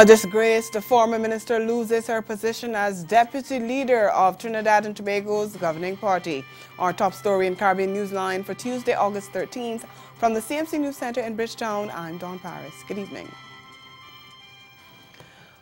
A disgraced former minister loses her position as deputy leader of Trinidad and Tobago's governing party. Our top story in Caribbean Newsline for Tuesday, August 13th. From the CMC News Center in Bridgetown, I'm Dawn Paris. Good evening.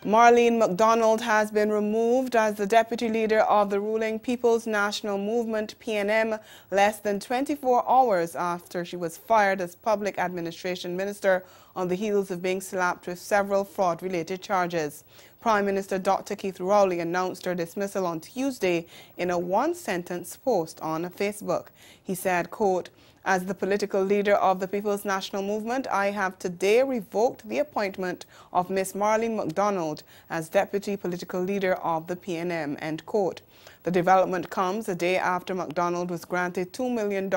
Marlene McDonald has been removed as the deputy leader of the ruling People's National Movement, PNM, less than 24 hours after she was fired as public administration minister on the heels of being slapped with several fraud-related charges. Prime Minister Dr. Keith Rowley announced her dismissal on Tuesday in a one-sentence post on Facebook. He said, quote, as the political leader of the People's National Movement, I have today revoked the appointment of Miss Marlene McDonald as deputy political leader of the PNM, end quote. The development comes a day after McDonald was granted $2 million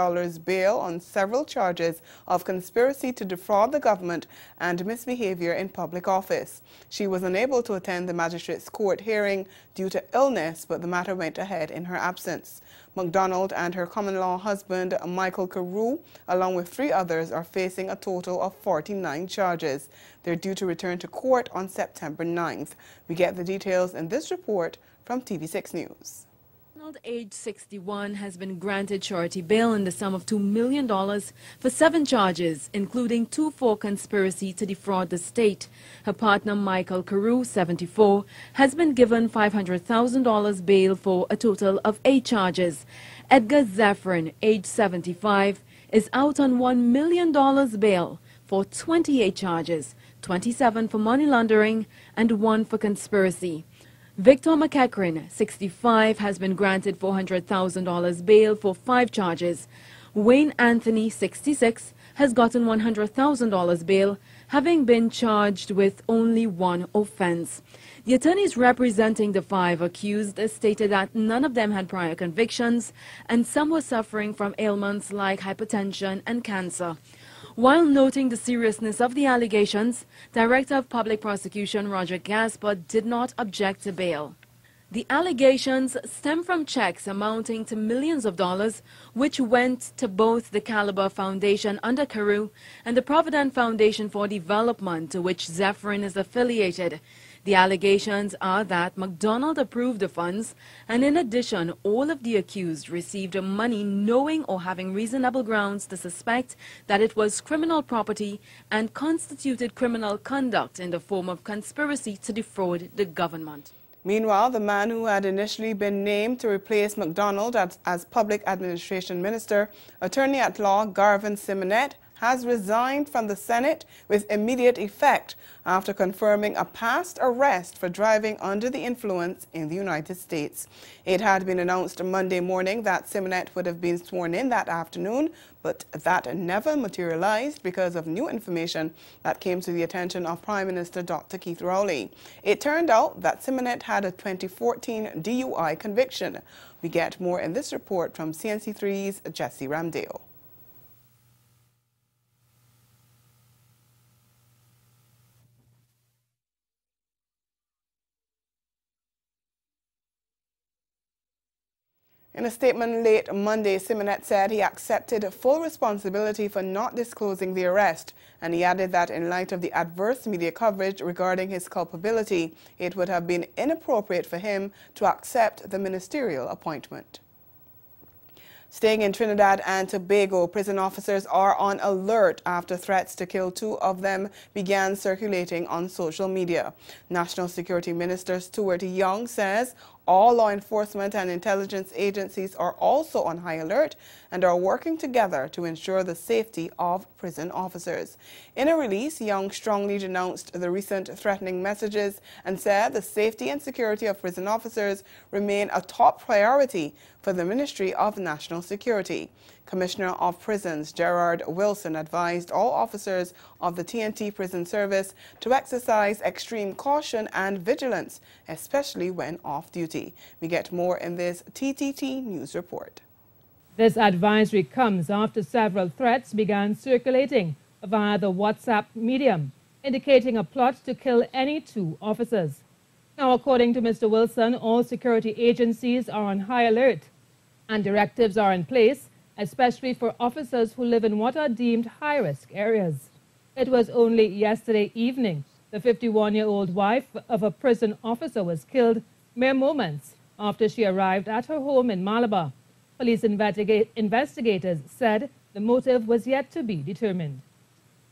bail on several charges of conspiracy to defraud the government and misbehavior in public office. She was unable to attend the magistrate's court hearing due to illness, but the matter went ahead in her absence. McDonald and her common-law husband, Michael Carew, along with three others, are facing a total of 49 charges. They're due to return to court on September 9th. We get the details in this report from TV6 News. Arnold, age 61, has been granted charity bail in the sum of $2 million for seven charges, including two for conspiracy to defraud the state. Her partner, Michael Carew, 74, has been given $500,000 bail for a total of eight charges. Edgar Zephyrin, age 75, is out on $1 million bail for 28 charges, 27 for money laundering and one for conspiracy. Victor McEachran, 65, has been granted $400,000 bail for five charges. Wayne Anthony, 66, has gotten $100,000 bail, having been charged with only one offense. The attorneys representing the five accused stated that none of them had prior convictions and some were suffering from ailments like hypertension and cancer. While noting the seriousness of the allegations, Director of Public Prosecution Roger Gaspard did not object to bail. The allegations stem from checks amounting to millions of dollars, which went to both the Calabar Foundation under Carew and the Provident Foundation for Development, to which Zephyrin is affiliated. The allegations are that McDonald approved the funds, and in addition, all of the accused received money knowing or having reasonable grounds to suspect that it was criminal property and constituted criminal conduct in the form of conspiracy to defraud the government. Meanwhile, the man who had initially been named to replace McDonald as, as Public Administration Minister, Attorney at Law Garvin Simonette, has resigned from the Senate with immediate effect after confirming a past arrest for driving under the influence in the United States. It had been announced Monday morning that Simonette would have been sworn in that afternoon, but that never materialized because of new information that came to the attention of Prime Minister Dr. Keith Rowley. It turned out that Simonette had a 2014 DUI conviction. We get more in this report from CNC3's Jesse Ramdale. In a statement late Monday, Simonette said he accepted full responsibility for not disclosing the arrest, and he added that in light of the adverse media coverage regarding his culpability, it would have been inappropriate for him to accept the ministerial appointment. Staying in Trinidad and Tobago, prison officers are on alert after threats to kill two of them began circulating on social media. National Security Minister Stuart Young says all law enforcement and intelligence agencies are also on high alert and are working together to ensure the safety of prison officers. In a release, Young strongly denounced the recent threatening messages and said the safety and security of prison officers remain a top priority for the Ministry of National Security. Commissioner of Prisons Gerard Wilson advised all officers of the TNT Prison Service to exercise extreme caution and vigilance, especially when off duty. We get more in this TTT News report. This advisory comes after several threats began circulating via the WhatsApp medium, indicating a plot to kill any two officers. Now, according to Mr. Wilson, all security agencies are on high alert and directives are in place especially for officers who live in what are deemed high-risk areas. It was only yesterday evening The 51-year-old wife of a prison officer was killed mere moments after she arrived at her home in Malabar. Police investiga investigators said the motive was yet to be determined.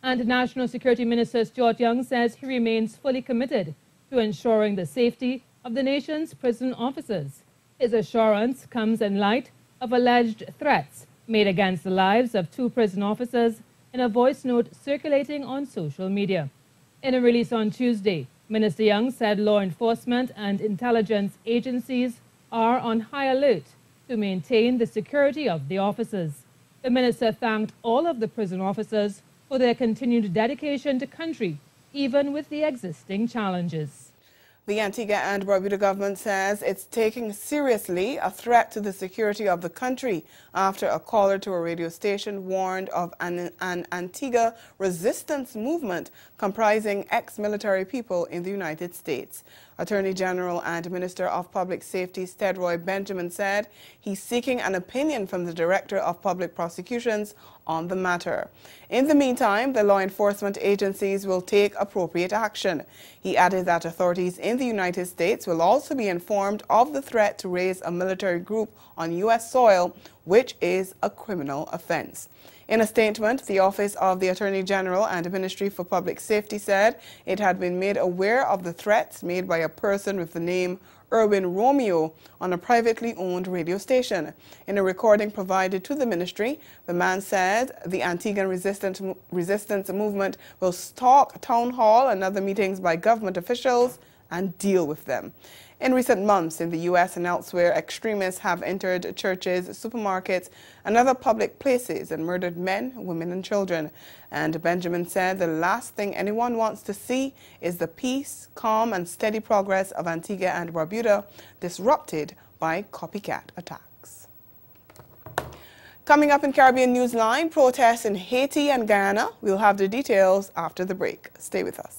And National Security Minister Stuart Young says he remains fully committed to ensuring the safety of the nation's prison officers. His assurance comes in light of alleged threats made against the lives of two prison officers in a voice note circulating on social media. In a release on Tuesday, Minister Young said law enforcement and intelligence agencies are on high alert to maintain the security of the officers. The minister thanked all of the prison officers for their continued dedication to country, even with the existing challenges. The Antigua and Barbuda government says it's taking seriously a threat to the security of the country after a caller to a radio station warned of an, an Antigua resistance movement comprising ex-military people in the United States. Attorney General and Minister of Public Safety Steadroy Benjamin said he's seeking an opinion from the Director of Public Prosecutions on the matter. In the meantime, the law enforcement agencies will take appropriate action. He added that authorities in the United States will also be informed of the threat to raise a military group on U.S. soil, which is a criminal offense. In a statement, the Office of the Attorney General and the Ministry for Public Safety said it had been made aware of the threats made by a person with the name Erwin Romeo on a privately owned radio station. In a recording provided to the ministry, the man said the Antiguan resistance, resistance movement will stalk town hall and other meetings by government officials and deal with them. In recent months in the U.S. and elsewhere, extremists have entered churches, supermarkets, and other public places and murdered men, women, and children. And Benjamin said the last thing anyone wants to see is the peace, calm, and steady progress of Antigua and Barbuda disrupted by copycat attacks. Coming up in Caribbean Newsline, protests in Haiti and Guyana. We'll have the details after the break. Stay with us.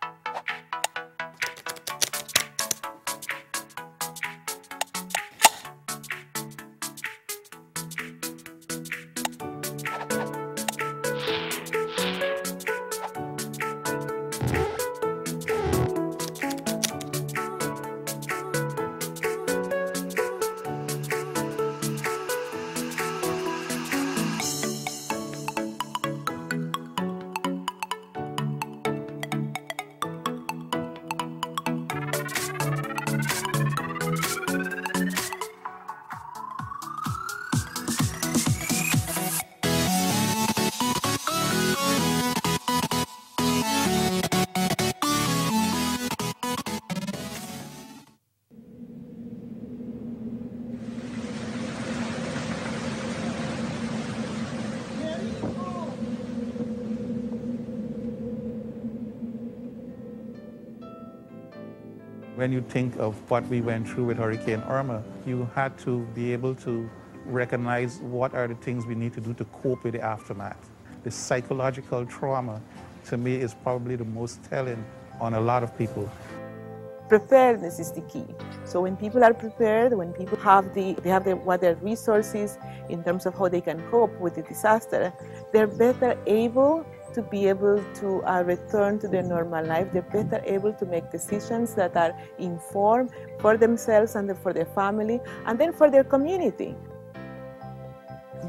When you think of what we went through with Hurricane Irma, you had to be able to recognize what are the things we need to do to cope with the aftermath. The psychological trauma, to me, is probably the most telling on a lot of people. Preparedness is the key. So when people are prepared, when people have the they have the, what their resources in terms of how they can cope with the disaster, they're better able to be able to uh, return to their normal life. They're better able to make decisions that are informed for themselves and for their family and then for their community.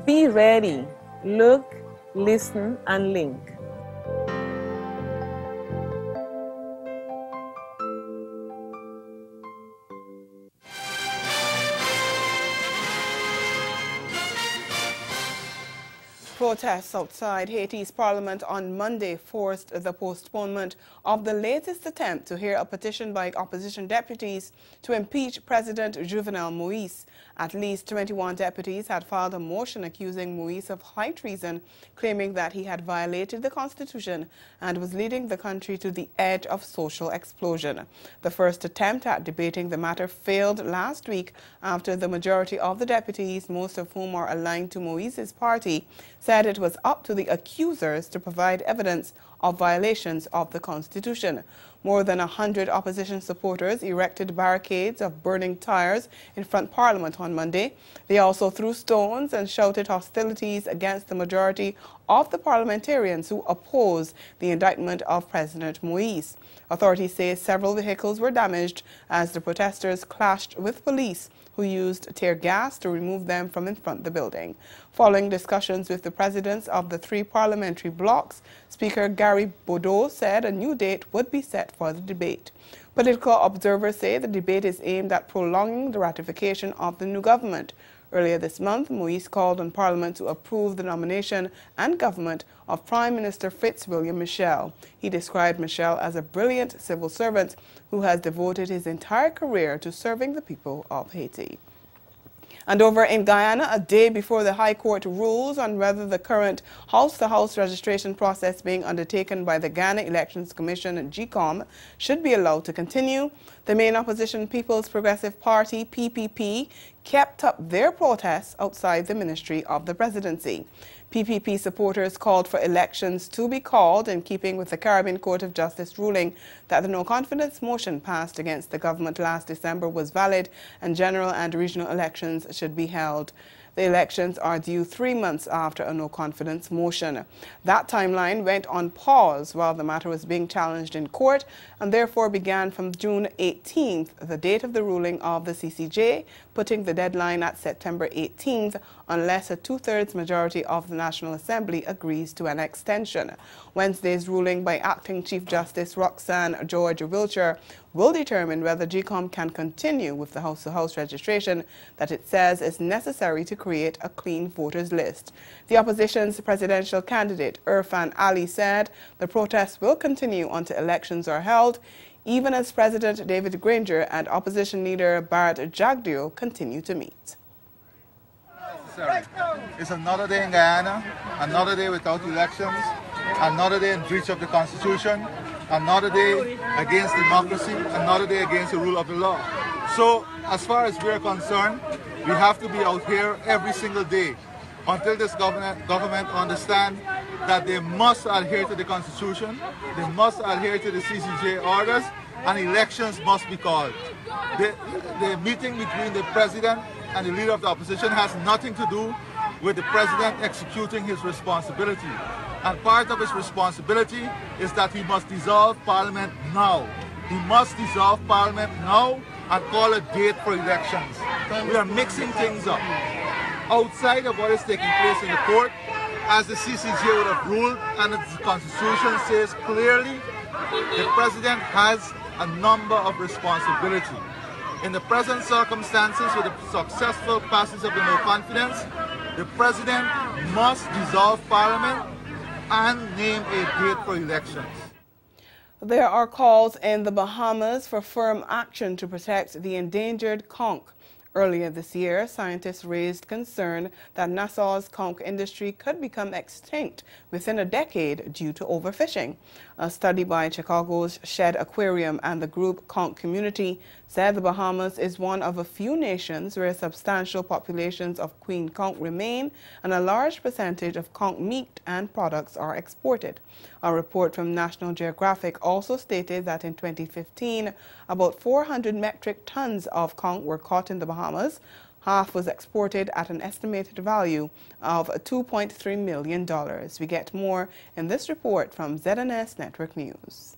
Be ready. Look, listen, and link. Protests outside Haiti's parliament on Monday forced the postponement of the latest attempt to hear a petition by opposition deputies to impeach President Jovenel Moise. At least 21 deputies had filed a motion accusing Moise of high treason, claiming that he had violated the Constitution and was leading the country to the edge of social explosion. The first attempt at debating the matter failed last week after the majority of the deputies, most of whom are aligned to Moise's party, said it was up to the accusers to provide evidence of violations of the Constitution. More than a hundred opposition supporters erected barricades of burning tires in front Parliament on Monday. They also threw stones and shouted hostilities against the majority of the parliamentarians who oppose the indictment of President Moise. Authorities say several vehicles were damaged as the protesters clashed with police who used tear gas to remove them from in front of the building. Following discussions with the presidents of the three parliamentary blocs, Speaker Gary Bodeau said a new date would be set for the debate. Political observers say the debate is aimed at prolonging the ratification of the new government. Earlier this month, Moise called on Parliament to approve the nomination and government of Prime Minister Fritz William Michel. He described Michel as a brilliant civil servant who has devoted his entire career to serving the people of Haiti. And over in Guyana, a day before the High Court rules on whether the current house-to-house -house registration process being undertaken by the Guyana Elections Commission and GECOM should be allowed to continue, the main opposition People's Progressive Party, PPP, kept up their protests outside the Ministry of the Presidency. PPP supporters called for elections to be called in keeping with the Caribbean Court of Justice ruling that the no-confidence motion passed against the government last December was valid and general and regional elections should be held. The elections are due three months after a no-confidence motion. That timeline went on pause while the matter was being challenged in court and therefore began from June 18th, the date of the ruling of the CCJ, putting the deadline at September 18th unless a two-thirds majority of the National Assembly agrees to an extension. Wednesday's ruling by Acting Chief Justice Roxane George Wiltshire will determine whether GECOM can continue with the house-to-house -house registration that it says is necessary to create a clean voters list. The opposition's presidential candidate, Irfan Ali, said the protests will continue until elections are held, even as President David Granger and opposition leader Bharrat Jagdeo continue to meet. It's another day in Guyana, another day without elections, another day in breach of the Constitution, another day against democracy, another day against the rule of the law. So as far as we're concerned, we have to be out here every single day until this government, government understand that they must adhere to the Constitution, they must adhere to the CCJ orders, and elections must be called. The, the meeting between the president and the leader of the opposition has nothing to do with the president executing his responsibility. And part of his responsibility is that he must dissolve parliament now. He must dissolve parliament now and call a date for elections. We are mixing things up. Outside of what is taking place in the court, as the CCJ would have ruled and the constitution says clearly, the president has a number of responsibility. In the present circumstances with the successful passage of the no confidence, the president must dissolve parliament and name a date for elections. There are calls in the Bahamas for firm action to protect the endangered conch. Earlier this year, scientists raised concern that Nassau's conch industry could become extinct within a decade due to overfishing. A study by Chicago's Shedd Aquarium and the group Conch Community said the Bahamas is one of a few nations where substantial populations of queen conch remain and a large percentage of conch meat and products are exported. A report from National Geographic also stated that in 2015, about 400 metric tons of conch were caught in the Bahamas, Half was exported at an estimated value of $2.3 million. We get more in this report from ZNS Network News.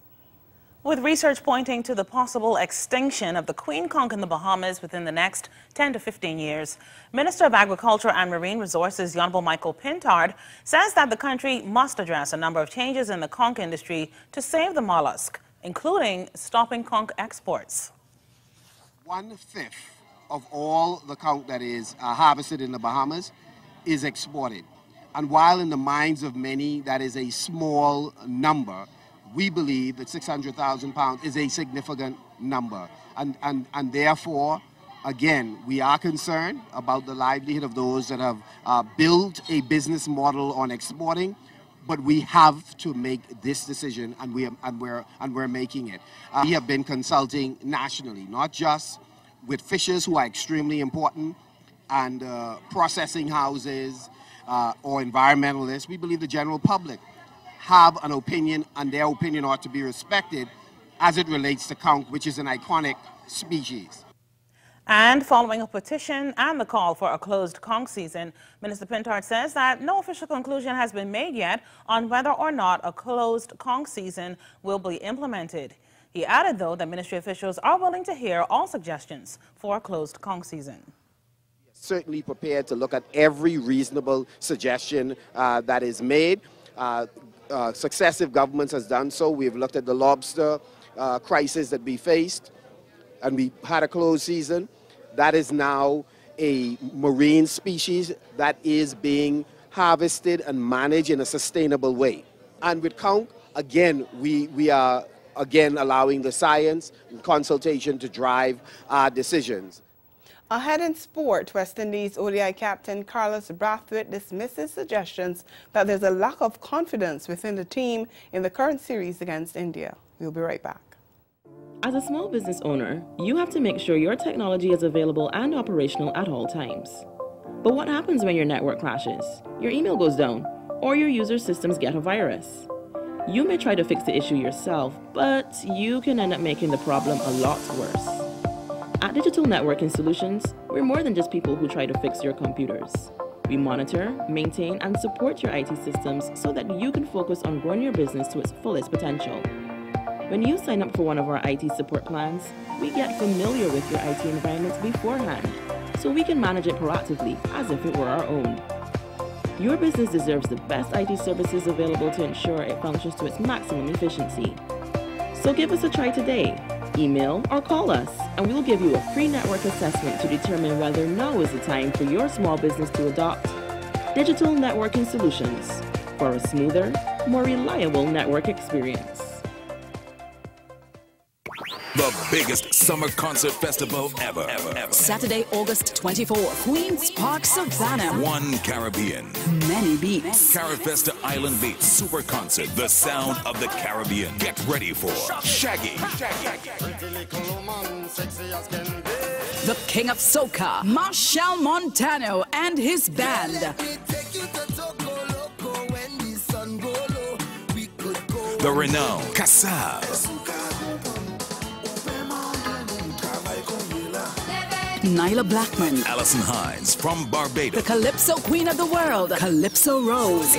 With research pointing to the possible extinction of the queen conch in the Bahamas within the next 10 to 15 years, Minister of Agriculture and Marine Resources, the Honorable Michael Pintard, says that the country must address a number of changes in the conch industry to save the mollusk, including stopping conch exports. One-fifth of all the conch that is uh, harvested in the Bahamas is exported. And while in the minds of many that is a small number, we believe that 600,000 pounds is a significant number. And, and, and therefore, again, we are concerned about the livelihood of those that have uh, built a business model on exporting, but we have to make this decision and, we, and, we're, and we're making it. Uh, we have been consulting nationally, not just with fishers who are extremely important and uh, processing houses uh, or environmentalists, we believe the general public have an opinion, and their opinion ought to be respected as it relates to conch, which is an iconic species. And following a petition and the call for a closed conch season, Minister Pintard says that no official conclusion has been made yet on whether or not a closed conch season will be implemented. He added, though, that ministry officials are willing to hear all suggestions for a closed conch season. Certainly prepared to look at every reasonable suggestion uh, that is made. Uh, uh, successive governments has done so. We've looked at the lobster uh, crisis that we faced, and we had a closed season. That is now a marine species that is being harvested and managed in a sustainable way. And with conch, again, we, we are again allowing the science and consultation to drive our decisions. Ahead in sport, West Indies ODI captain Carlos Brathwaite dismisses suggestions that there's a lack of confidence within the team in the current series against India. We'll be right back. As a small business owner, you have to make sure your technology is available and operational at all times. But what happens when your network crashes, your email goes down, or your user systems get a virus? You may try to fix the issue yourself, but you can end up making the problem a lot worse. At Digital Networking Solutions, we're more than just people who try to fix your computers. We monitor, maintain, and support your IT systems so that you can focus on growing your business to its fullest potential. When you sign up for one of our IT support plans, we get familiar with your IT environment beforehand, so we can manage it proactively as if it were our own. Your business deserves the best IT services available to ensure it functions to its maximum efficiency. So give us a try today Email or call us, and we'll give you a free network assessment to determine whether now is the time for your small business to adopt digital networking solutions for a smoother, more reliable network experience. The biggest summer concert festival ever. ever, ever. Saturday, August 24th, Queen's Park Savannah. One Caribbean. Many beats. Carifesta Island Beats Super Concert. The sound of the Caribbean. Get ready for Shaggy. The King of Soca, Machel Montano and his band. The renowned Kassav. Nailah Blackman. Alison Hinds from Barbados. The Calypso Queen of the World, Calypso Rose.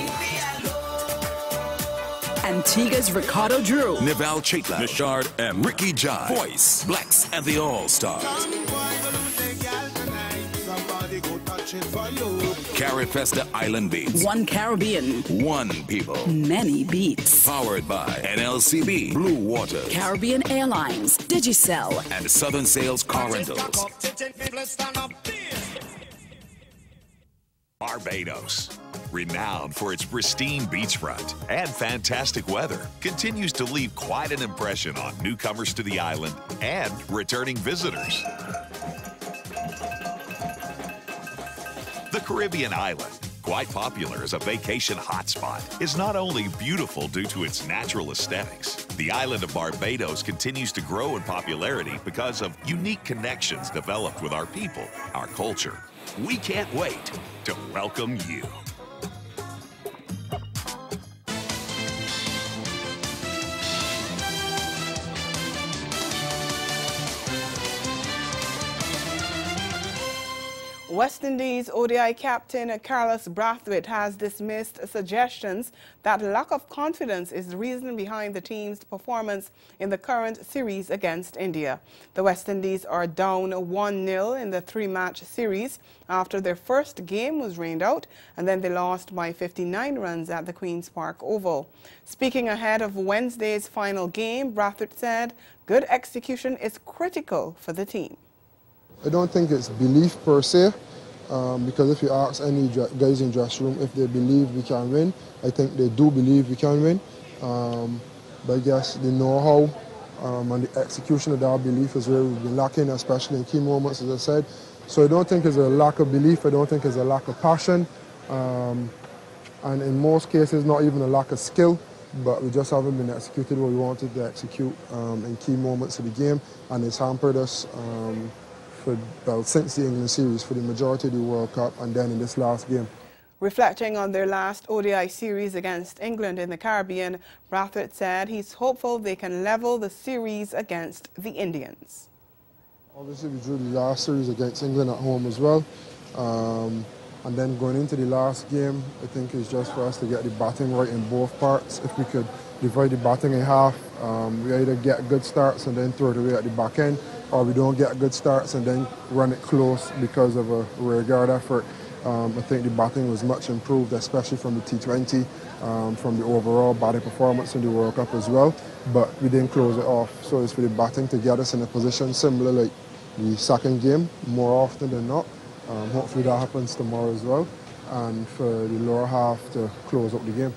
Antigua's Ricardo Drue. Neval Chatelal, Nishard M. Ricky Jai. Voice. Blacks and the All Stars. Carifesta Island Beats. One Caribbean. One people. Many beats. Powered by NLCB, Blue Water, Caribbean Airlines, Digicel, and Southern Sales Car Rentals. Barbados, renowned for its pristine beachfront and fantastic weather, continues to leave quite an impression on newcomers to the island and returning visitors. Caribbean island, quite popular as a vacation hotspot, is not only beautiful due to its natural aesthetics. The island of Barbados continues to grow in popularity because of unique connections developed with our people, our culture. We can't wait to welcome you. West Indies ODI captain Carlos Brathwaite has dismissed suggestions that lack of confidence is the reason behind the team's performance in the current series against India. The West Indies are down 1-0 in the three-match series after their first game was rained out and then they lost by 59 runs at the Queen's Park Oval. Speaking ahead of Wednesday's final game, Brathwaite said good execution is critical for the team. I don't think it's belief per se, um, because if you ask any guys in dressing room if they believe we can win, I think they do believe we can win. Um, but guess the know-how um, and the execution of that belief is where we've been lacking, especially in key moments, as I said. So I don't think it's a lack of belief. I don't think it's a lack of passion. Um, and in most cases, not even a lack of skill, but we just haven't been executed what we wanted to execute um, in key moments of the game, and it's hampered us um, for well, since the England series for the majority of the World Cup and then in this last game. Reflecting on their last ODI series against England in the Caribbean, Brathwaite said he's hopeful they can level the series against the Indians. Obviously, we drew the last series against England at home as well. Um, and then going into the last game, I think it's just for us to get the batting right in both parts. If we could divide the batting in half, um, we either get good starts and then throw it away at the back end, or we don't get good starts and then run it close because of a rear guard effort. Um, I think the batting was much improved, especially from the T20, um, from the overall batting performance in the World Cup as well. But we didn't close it off. So it's for the batting to get us in a position similar like the second game, more often than not. Um, hopefully that happens tomorrow as well. And for the lower half to close up the game.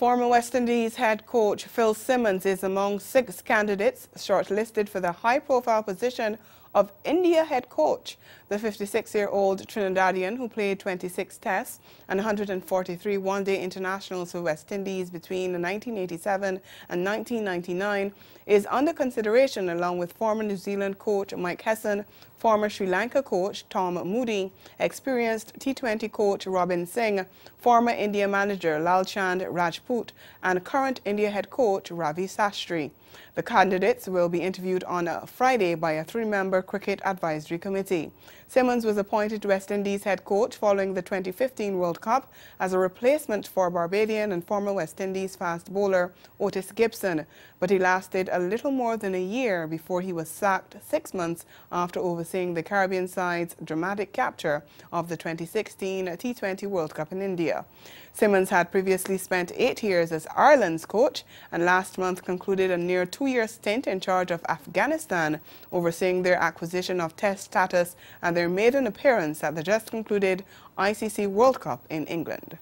Former West Indies head coach Phil Simmons is among six candidates shortlisted for the high-profile position of India head coach. The 56-year-old Trinidadian, who played 26 tests and 143 one-day internationals for West Indies between 1987 and 1999, is under consideration along with former New Zealand coach Mike Hesson, former Sri Lanka coach Tom Moody, experienced T20 coach Robin Singh, former India manager Lalchand Rajput, and current India head coach Ravi Shastri. The candidates will be interviewed on Friday by a three-member cricket advisory committee. Simmons was appointed West Indies head coach following the 2015 World Cup as a replacement for Barbadian and former West Indies fast bowler Otis Gibson, but he lasted a little more than a year before he was sacked six months after overseeing the Caribbean side's dramatic capture of the 2016 T20 World Cup in India. Simmons had previously spent eight years as Ireland's coach and last month concluded a near two-year stint in charge of Afghanistan, overseeing their acquisition of Test status and their maiden appearance at the just concluded ICC World Cup in England.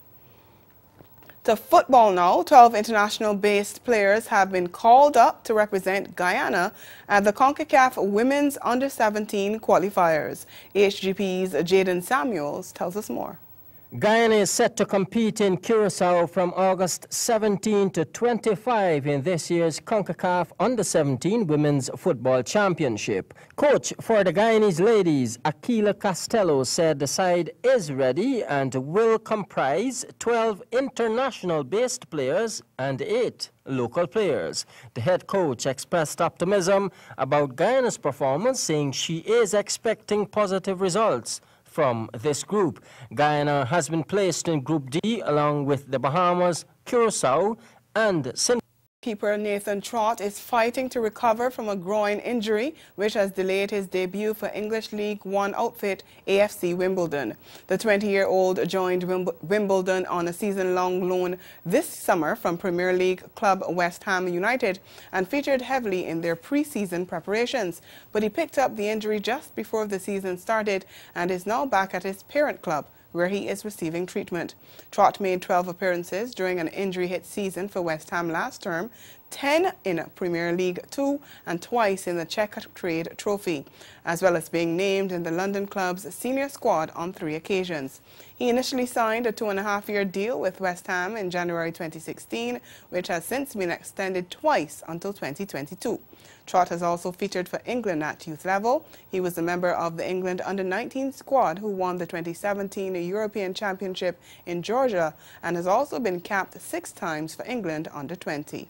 To football now, 12 international-based players have been called up to represent Guyana at the CONCACAF Women's Under-17 qualifiers. HGP's Jaden Samuels tells us more. Guyana is set to compete in Curacao from August 17 to 25 in this year's CONCACAF Under-17 Women's Football Championship. Coach for the Guyanese ladies, Aquila Costello, said the side is ready and will comprise 12 international-based players and 8 local players. The head coach expressed optimism about Guyana's performance, saying she is expecting positive results from this group. Guyana has been placed in Group D along with the Bahamas, Curacao, and St. Keeper Nathan Trott is fighting to recover from a groin injury, which has delayed his debut for English League One outfit AFC Wimbledon. The 20-year-old joined Wimbledon on a season-long loan this summer from Premier League club West Ham United and featured heavily in their pre-season preparations. But he picked up the injury just before the season started and is now back at his parent club where he is receiving treatment. Trott made 12 appearances during an injury-hit season for West Ham last term, 10 in Premier League 2 and twice in the Czech Trade Trophy, as well as being named in the London club's senior squad on three occasions. He initially signed a two-and-a-half-year deal with West Ham in January 2016, which has since been extended twice until 2022. Trott has also featured for England at youth level. He was a member of the England under-19 squad who won the 2017 European Championship in Georgia and has also been capped six times for England under-20.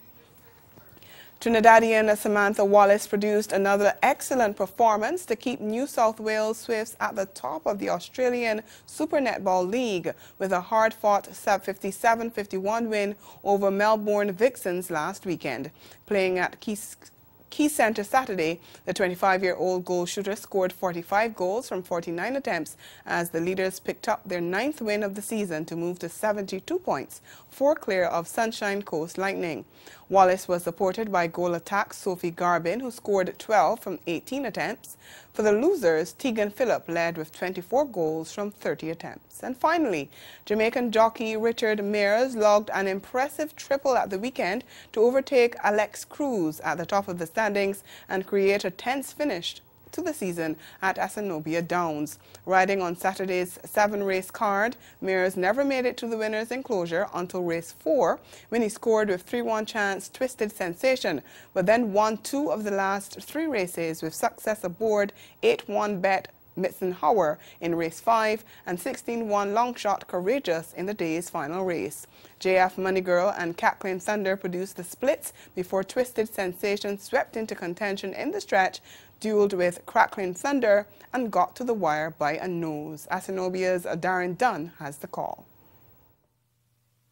Trinidadian Samantha Wallace produced another excellent performance to keep New South Wales Swifts at the top of the Australian Super Netball League with a hard-fought 57-51 win over Melbourne Vixens last weekend. Playing at Quay Centre Saturday, the 25-year-old goal shooter scored 45 goals from 49 attempts as the leaders picked up their ninth win of the season to move to 72 points, four clear of Sunshine Coast Lightning. Wallace was supported by goal attack Sophie Garbin, who scored 12 from 18 attempts. For the losers, Tegan Philip led with 24 goals from 30 attempts. And finally, Jamaican jockey Richard Mears logged an impressive triple at the weekend to overtake Alex Cruz at the top of the standings and create a tense finish to the season at Assiniboia Downs. Riding on Saturday's seven-race card, Mears never made it to the winner's enclosure until race four, when he scored with 3-1 chance Twisted Sensation, but then won two of the last three races with success aboard 8-1 bet Mitzenhauer in race 5 and 16-1 Longshot Courageous in the day's final race. JF Money Girl and Crackling Thunder produced the splits before Twisted Sensation swept into contention in the stretch, dueled with Crackling Thunder and got to the wire by a nose. Assiniboia's Darren Dunn has the call.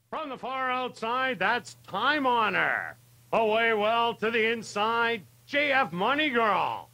From the far outside, that's Time Honor. Away well to the inside, JF Money Girl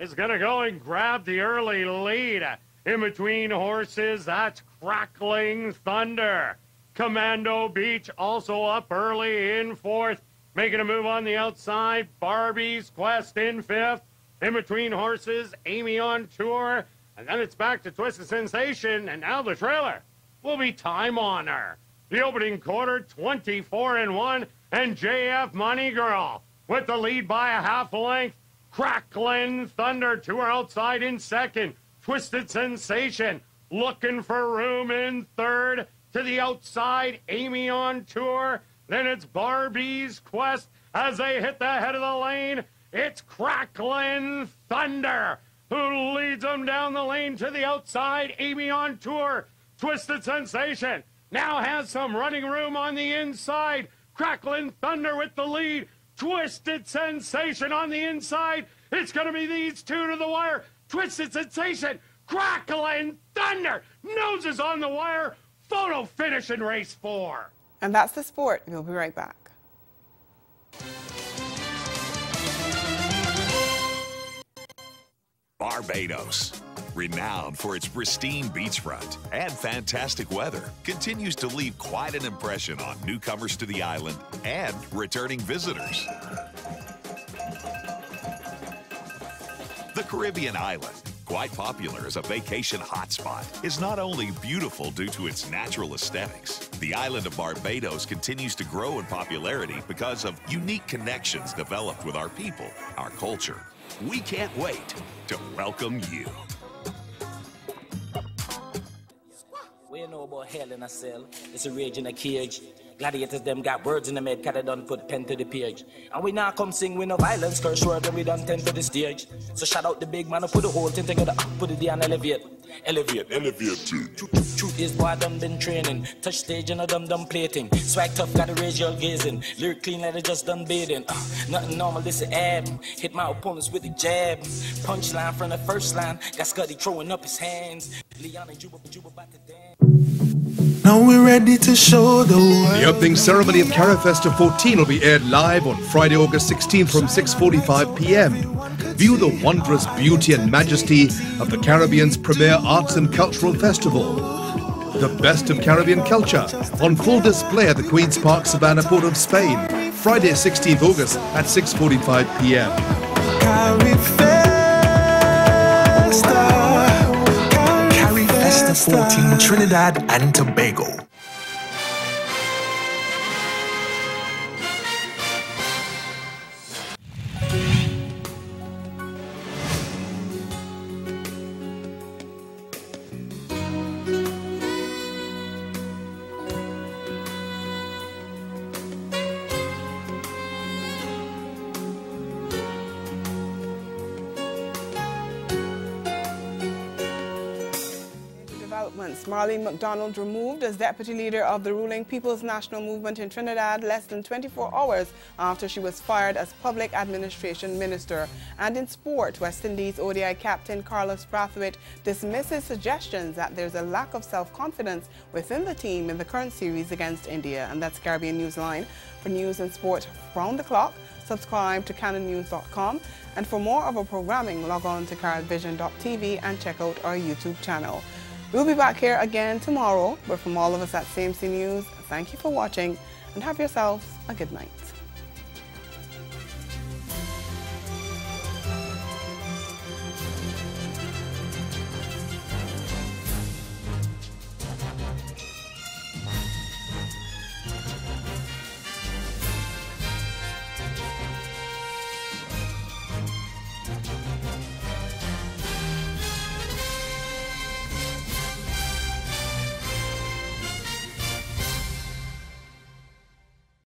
is going to go and grab the early lead. In between horses, that's Crackling Thunder. Commando Beach also up early in fourth. Making a move on the outside, Barbie's Quest in fifth. In between horses, Amy on tour. And then it's back to Twisted Sensation. And now the trailer will be Time Honor. The opening quarter, 24 and 1, and JF Money Girl with the lead by a half length. Crackling Thunder to her outside in second. Twisted Sensation looking for room in third. To the outside, Amy on tour. Then it's Barbie's Quest as they hit the head of the lane. It's Crackling Thunder who leads them down the lane to the outside. Amy on tour. Twisted Sensation now has some running room on the inside. Crackling Thunder with the lead. Twisted Sensation on the inside. It's going to be these two to the wire. Twisted Sensation. Crackling Thunder. Noses on the wire. Photo finish in race four. And that's the sport. We'll be right back. Barbados renowned for its pristine beachfront and fantastic weather, continues to leave quite an impression on newcomers to the island and returning visitors. The Caribbean island, quite popular as a vacation hotspot, is not only beautiful due to its natural aesthetics. The island of Barbados continues to grow in popularity because of unique connections developed with our people, our culture. We can't wait to welcome you. Hell in a cell. It's a rage in a cage. Gladiators them got words in the head, cause they done put pen to the page. And we now come sing with no violence, curse word, and we done tend to the stage. So shout out the big man who put the whole thing together, put it down, and elevate. Elevate, elevate. Truth, truth is, boy, I done been training. Touch stage and I done done plating. Swag tough, gotta raise your gazing. Lyric clean, like I just done bathing. Uh, nothing normal, this is ab. Hit my opponents with a jab. Punchline from the first line. Got Scuddy throwing up his hands. Leon and Juba, Juba about to dance. Now we're ready to show the world. The opening ceremony of Carifesta 14 will be aired live on Friday, August 16th from 6.45 p.m. View the wondrous beauty and majesty of the Caribbean's premier arts and cultural festival. The best of Caribbean culture on full display at the Queen's Park Savannah Port of Spain. Friday, 16th August at 6.45 p.m. Carifesta 14 Trinidad and Tobago. McDonald removed as deputy leader of the ruling People's National Movement in Trinidad less than 24 hours after she was fired as public administration minister. And in sport, West Indies ODI captain Carlos Brathwaite dismisses suggestions that there's a lack of self-confidence within the team in the current series against India. And that's Caribbean Newsline. For news and sport round the clock, subscribe to canonnews.com. And for more of our programming, log on to caribvision.tv and check out our YouTube channel. We'll be back here again tomorrow, but from all of us at CMC News, thank you for watching and have yourselves a good night.